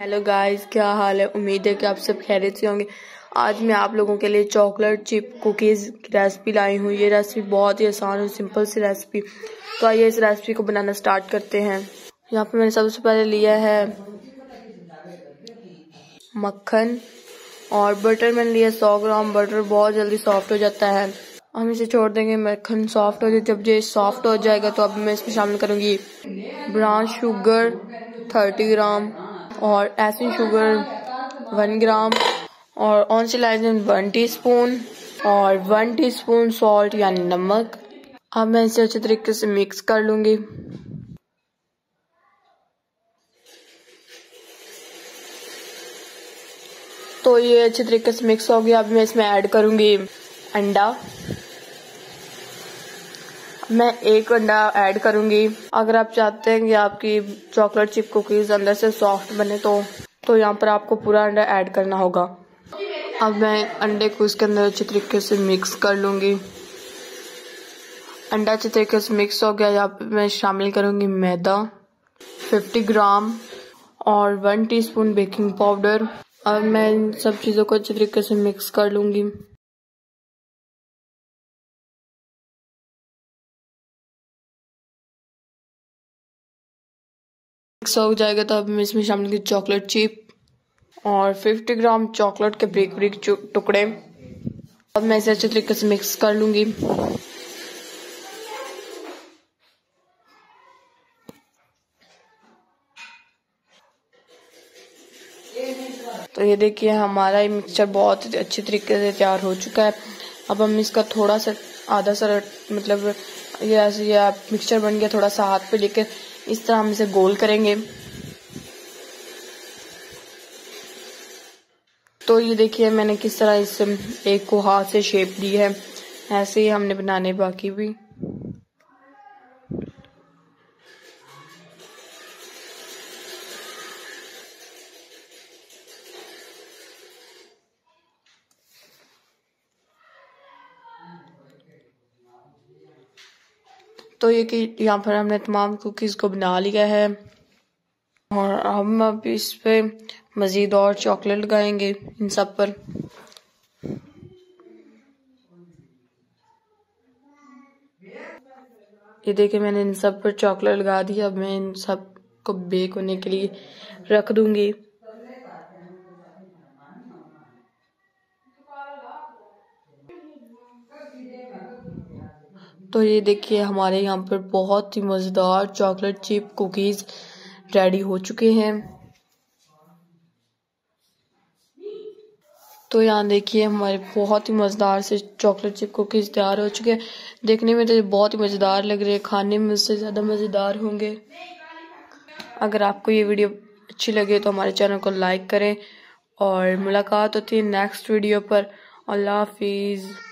Hello guys क्या हाल है? उम्मीद है कि आप सब खैरियत से होंगे। आज मैं आप लोगों के लिए चॉकलेट चिप कुकीज़ की रेसिपी लाई हूँ। ये रेसिपी बहुत ही आसान और सिंपल सी रेसिपी तो आइए इस रेसिपी को बनाना स्टार्ट करते हैं। यहाँ पे मैंने सबसे पहले लिया है मक्खन और बटर मैंने लिया सौ ग्राम बटर बहुत जल्दी सॉफ्ट हो जाता है। हम इसे छोड़ देंगे, मक्खन सॉफ्ट हो जाए। जब ये सॉफ्ट हो जाएगा तो अब मैं इसमें शामिल करूँगी ब्राउन शुगर थर्टी ग्राम। और एसिड शुगर वन ग्राम और ऑन सिलाइजन वन टीस्पून और वन टीस्पून सॉल्ट यानी नमक। अब मैं इसे अच्छे तरीके से मिक्स कर लूँगी। तो ये अच्छे तरीके से मिक्स हो गया। अब मैं इसमें ऐड करूँगी अंडा। मैं एक अंडा ऐड करूँगी। अगर आप चाहते हैं कि आपकी चॉकलेट चिप कुकीज अंदर से सॉफ्ट बने तो तो यहाँ पर आपको पूरा अंडा ऐड करना होगा। अब मैं अंडे को इसके अंदर अच्छे तरीके से मिक्स कर लूँगी। अंडा अच्छे तरीके से मिक्स हो गया। यहाँ पे मैं शामिल करूँगी मैदा 50 ग्राम और वन टीस्पून बेकिंग पाउडर। अब मैं इन सब चीज़ों को अच्छे तरीके से मिक्स कर लूँगी। मिक्स हो जाएगा तो अब मैं इसमें शामिल की चॉकलेट चिप और 50 ग्राम चॉकलेट के ब्रिक ब्रिक टुकड़े। अब मैं इसे अच्छे तरीके से मिक्स कर लूँगी। तो ये देखिए, हमारा ये मिक्सचर बहुत अच्छे तरीके से तैयार हो चुका है। अब हम इसका थोड़ा सा आधा सा मतलब ये ऐसे ये मिक्सचर बन गया थोड़ा सा हाथ पे लेकर इस तरह हम इसे गोल करेंगे। तो ये देखिए, मैंने किस तरह इस एक को हाथ से शेप दी है। ऐसे ही हमने बनाने बाकी भी। तो ये कि यहाँ पर हमने तमाम कुकीज़ को बना लिया है। और हम अब इस पे मज़ीद और चॉकलेट लगाएँगे इन सब पर। ये देखिए, मैंने इन सब पर चॉकलेट लगा दी अब मैं इन सबको बेक होने के लिए रख दूँगी। तो ये देखिए, हमारे यहाँ पर बहुत ही मज़ेदार चॉकलेट चिप कुकीज़ रेडी हो चुके हैं। तो यहाँ देखिए, हमारे बहुत ही मज़ेदार से चॉकलेट चिप कुकीज़ तैयार हो चुके हैं। देखने में तो बहुत ही मज़ेदार लग रहे हैं, खाने में उससे ज़्यादा मज़ेदार होंगे। अगर आपको ये वीडियो अच्छी लगे तो हमारे चैनल को लाइक करें और मुलाकात होती है नेक्स्ट वीडियो पर। अल्लाह हाफिज़।